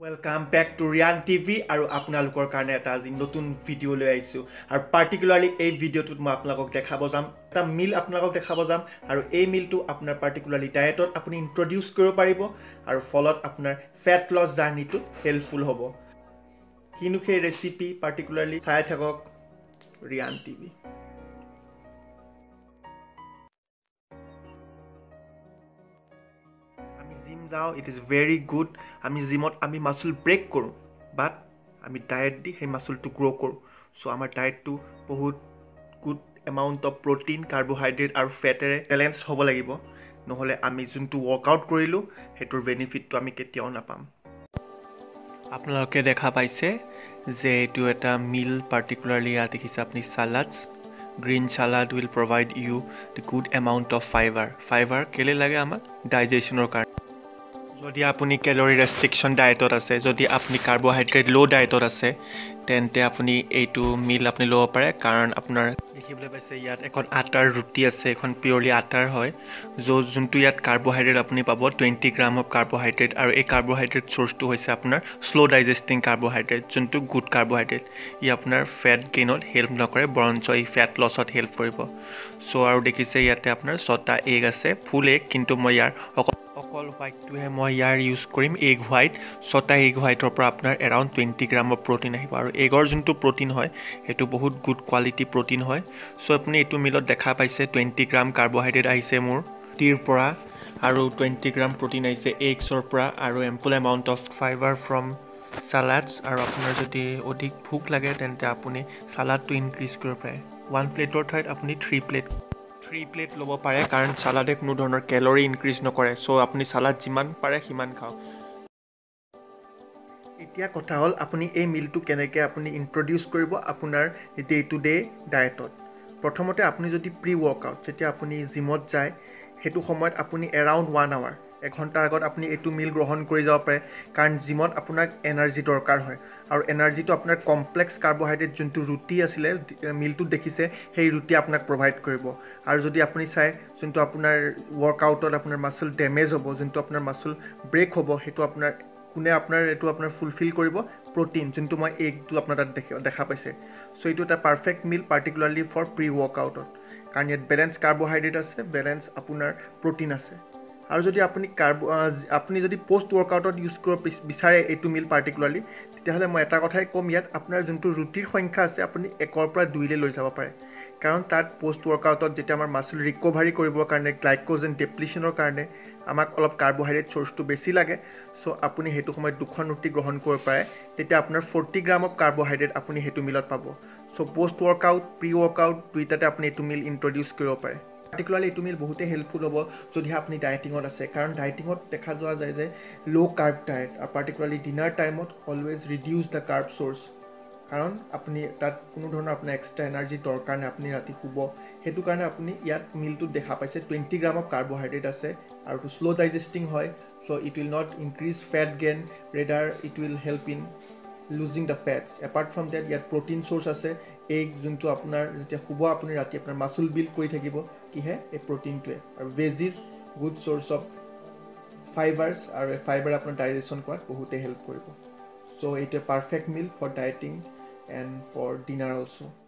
Welcome back to Riyan TV আৰু আপোনালোকৰ কাৰণে এটা আজি নতুন ভিডিঅ' লৈ আহিছোঁ। আৰু পাৰ্টিকুলাৰলি এই ভিডিঅ'টোত মই আপোনালোকক দেখাব যাম এটা মিল আপোনালোকক দেখাব যাম আৰু এই মিলটো আপোনাৰ পাৰ্টিকুলাৰলি ডায়েটত আপুনি ইণ্ট্ৰডিউচ কৰিব পাৰিব আৰু ফলত আপোনাৰ ফেট লছ জাৰ্ণিটোত হেল্পফুল হ'ব। কিনো সেই ৰেচিপি পাৰ্টিকুলাৰলি চাই থাকক ৰিয়ান টিভি জিম যাওঁ ইট ইজ ভেৰি গুড আমি জিমত আমি মাচুল ব্ৰেক কৰোঁ বাট আমি ডায়েট দি সেই মাচুলটো গ্ৰ' কৰোঁ। চ' আমাৰ ডায়েটটো বহুত good amount of protein carbohydrate আৰু ফেটেৰে বেলেঞ্চ হ'ব লাগিব। নহ'লে আমি যোনটো ৱৰ্কআউট কৰিলোঁ সেইটোৰ বেনিফিটটো আমি কেতিয়াও নাপাম। আপোনালোকে দেখা পাইছে যে এইটো এটা মিল পাৰ্টিকুলাৰলি ইয়াত দেখিছে আপুনি salads green salad will provide you the good amount of fibre fibre কেলৈ লাগে আমাক? ডাইজেশ্যনৰ কাৰণে। যদি আপুনি কেলৰি ৰেষ্ট্ৰিকশ্যন ডায়েটত আছে যদি আপুনি কাৰ্বহাইড্ৰেট ল' ডায়েটত আছে তেন্তে আপুনি এইটো মিল আপুনি ল'ব পাৰে। কাৰণ আপোনাৰ দেখিবলৈ পাইছে ইয়াত এখন আটাৰ ৰুটি আছে এখন পিয়ৰলি আটাৰ হয় য'ত যোনটো ইয়াত কাৰ্বহাইড্ৰেট আপুনি পাব টুৱেণ্টি গ্ৰাম অফ কাৰ্বহাইড্ৰেট আৰু এই কাৰ্বহাইড্ৰেট চ'ৰ্চটো হৈছে আপোনাৰ শ্ল' ডাইজেষ্টিং কাৰ্বহাইড্ৰেট যোনটো গুড কাৰ্বহাইড্ৰেট ই আপোনাৰ ফেট গেইনত হেল্প নকৰে বৰঞ্চ ই ফেট লছত হেল্প কৰিব। চ' আৰু দেখিছে ইয়াতে আপোনাৰ ছটা এগ আছে ফুল এগ কিন্তু মই ইয়াৰ অকল অকল হোৱাইটটোহে মই ইয়াৰ ইউজ কৰিম। এগ হোৱাইট ছটা এগ হোৱাইটৰ পৰা আপোনাৰ এৰাউণ্ড টুৱেণ্টি গ্ৰামৰ প্ৰ'টিন আহিব। আৰু এগৰ যোনটো প্ৰ'টিন হয় সেইটো বহুত গুড কোৱালিটি প্ৰ'টিন হয়। চ' আপুনি এইটো মিলত দেখা পাইছে টুৱেণ্টি গ্ৰাম কাৰ্বহাইড্ৰেট আহিছে মোৰ টিৰ পৰা আৰু টুৱেণ্টি গ্ৰাম প্ৰ'টিন আহিছে এগছৰ পৰা আৰু ample amount of fibre from salads আৰু আপোনাৰ যদি অধিক ভোক লাগে তেন্তে আপুনি চালাডটো ইনক্ৰিজ কৰিব পাৰে। ওৱান প্লেটৰ ঠাইত আপুনি থ্ৰী প্লেট থ্ৰী প্লেট ল'ব পাৰে কাৰণ চালাডে কোনো ধৰণৰ কেলৰি ইনক্ৰিজ নকৰে। চ' আপুনি চালাড যিমান পাৰে সিমান খাওক। এতিয়া কথা হ'ল আপুনি এই মিলটো কেনেকৈ আপুনি ইণ্ট্ৰডিউচ কৰিব আপোনাৰ ডে টু ডে ডায়েটত প্ৰথমতে আপুনি যদি প্ৰি ৱৰ্কআউট যেতিয়া আপুনি জিমত যায় সেইটো সময়ত আপুনি এৰাউণ্ড ওৱান আৱাৰ এঘণ্টাৰ আগত আপুনি এইটো মিল গ্ৰহণ কৰি যাব পাৰে কাৰণ জিমত আপোনাক এনাৰ্জি দৰকাৰ হয়। আৰু এনাৰ্জিটো আপোনাৰ কমপ্লেক্স কাৰ্বহাইড্ৰেট যোনটো ৰুটি আছিলে মিলটোত দেখিছে সেই ৰুটি আপোনাক প্ৰভাইড কৰিব। আৰু যদি আপুনি চাই যোনটো আপোনাৰ ৱৰ্কআউটত আপোনাৰ মাচুল ডেমেজ হ'ব যোনটো আপোনাৰ মাচুল ব্ৰেক হ'ব সেইটো আপোনাৰ কোনে আপোনাৰ এইটো আপোনাৰ ফুলফিল কৰিব প্ৰ'টিন যোনটো মই এগটো আপোনাৰ তাত দেখি দেখা পাইছে। চ' এইটো এটা perfect meal particularly for pre ৱৰ্কআউটত কাৰণ ইয়াত বেলেঞ্চ কাৰ্বহাইড্ৰেট আছে বেলেঞ্চ আপোনাৰ প্ৰ'টিন আছে। আৰু যদি আপুনি কাৰ্ব আপুনি যদি পষ্ট ৱৰ্কআউটত ইউজ কৰিব বিচাৰে এইটো মিল পাৰ্টিকুলাৰলি তেতিয়াহ'লে মই এটা কথাই ক'ম ইয়াত আপোনাৰ যোনটো ৰুটিৰ সংখ্যা আছে আপুনি একৰ পৰা দুইলৈ লৈ যাব পাৰে। কাৰণ তাত পষ্ট ৱৰ্কআউটত যেতিয়া আমাৰ মাচুল ৰিকভাৰী কৰিবৰ কাৰণে গ্লাইক'জেন ডেপ্লিশ্যনৰ কাৰণে আমাক অলপ কাৰ্বহাইড্ৰেট চ'ৰ্চটো বেছি লাগে চ' আপুনি সেইটো সময়ত দুখন ৰুটি গ্ৰহণ কৰিব পাৰে তেতিয়া আপোনাৰ ফৰ্টি গ্ৰাম অফ কাৰ্বহাইড্ৰেট আপুনি সেইটো মিলত পাব। So' post workout pre workout দুইটাতে আপুনি এইটো মিল ইণ্ট্ৰডিউচ কৰিব পাৰে। পাৰ্টিকুলাৰলি এইটো মিল বহুতেই হেল্পফুল হ'ব যদিহে আপুনি ডায়েটিঙত আছে। কাৰণ ডায়েটিঙত দেখা যোৱা যায় যে ল' কাৰ্ব ডায়েট আৰু পাৰ্টিকুলাৰলি ডিনাৰ টাইমত always reduce the carb source কাৰণ আপুনি তাত কোনো ধৰণৰ আপোনাৰ এক্সট্ৰা এনাৰ্জি দৰকাৰ নাই আপুনি ৰাতি শুব। সেইটো কাৰণে আপুনি ইয়াত মিলটোত দেখা পাইছে টুৱেণ্টি গ্ৰাম অফ কাৰ্বহাইড্ৰেট আছে আৰু এইটো শ্ল' ডাইজেষ্টিং হয় so' it will not increase fat gain rather it will help in losing the fats apart from that ইয়াত প্ৰ'টিন চ'ৰ্চ আছে। এগ যোনটো আপোনাৰ যেতিয়া শুব আপুনি ৰাতি আপোনাৰ মাচুল বিল্ড কৰি থাকিব কিহে এই প্ৰ'টিনটোৱে আৰু veggies good source of fibres আৰু এই ফাইবাৰে আপোনাৰ ডাইজেশ্যন কৰাত বহুতেই হেল্প কৰিব। চ' এইটোৱে perfect meal for dieting and for dinner also'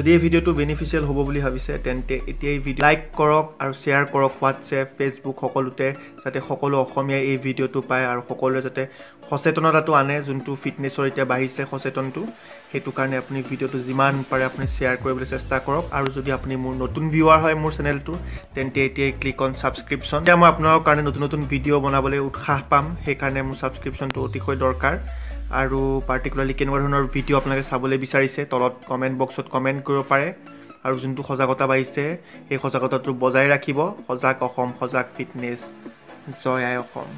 যদি এই ভিডিঅ'টো বেনিফিচিয়েল হ'ব বুলি ভাবিছে তেন্তে এতিয়া এই ভিডিঅ' লাইক কৰক আৰু শ্বেয়াৰ কৰক হোৱাটছএপ ফেচবুক সকলোতে যাতে সকলো অসমীয়াই এই ভিডিঅ'টো পায় আৰু সকলোৱে যাতে সচেতনতাটো আনে যোনটো ফিটনেছৰ এতিয়া বাঢ়িছে সচেতনটো সেইটো কাৰণে আপুনি ভিডিঅ'টো যিমান পাৰে আপুনি শ্বেয়াৰ কৰিবলৈ চেষ্টা কৰক। আৰু যদি আপুনি মোৰ নতুন ভিউৱাৰ হয় মোৰ চেনেলটো তেন্তে এতিয়াই ক্লিক অন ছাবস্ক্ৰিপশ্যন এতিয়া মই আপোনালোকৰ কাৰণে নতুন নতুন ভিডিঅ' বনাবলৈ উৎসাহ পাম সেইকাৰণে মোৰ ছাবস্ক্ৰিপশ্যনটো অতিশয় দৰকাৰ। আৰু পাৰ্টিকুলাৰলি কেনেকুৱা ধৰণৰ ভিডিঅ' আপোনালোকে চাবলৈ বিচাৰিছে তলত কমেণ্ট বক্সত কমেণ্ট কৰিব পাৰে। আৰু যোনটো সজাগতা বাঢ়িছে সেই সজাগতাটো বজাই ৰাখিব। সজাগ অসম সজাগ ফিটনেছ জয় আই অসম।